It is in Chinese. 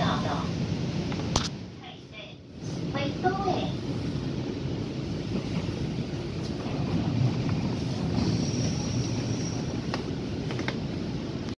找的。哎，对，回头哎。